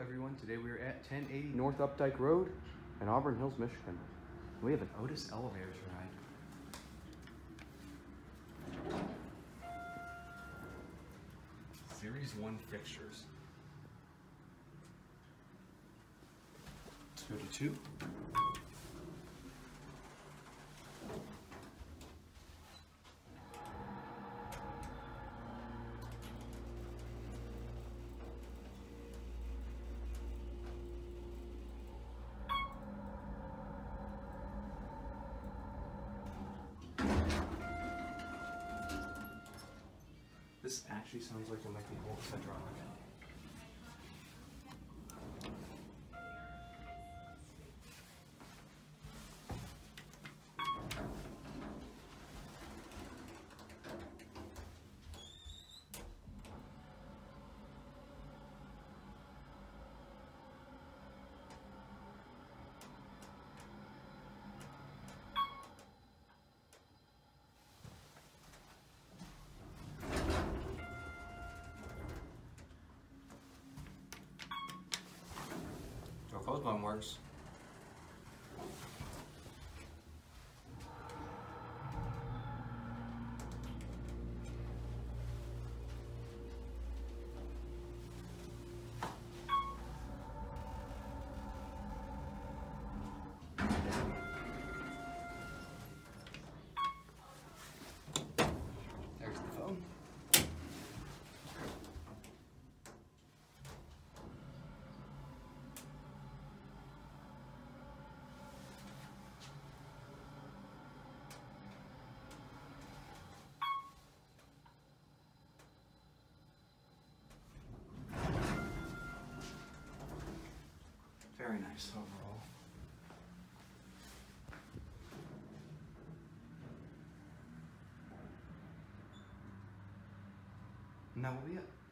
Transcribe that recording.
everyone. Today we are at 1080 North Opdyke Road in Auburn Hills, Michigan. We have an Otis Elevators ride. Series 1 fixtures. Let's go to 2. This actually sounds like it might be close button works. Very nice overall. And that will be it.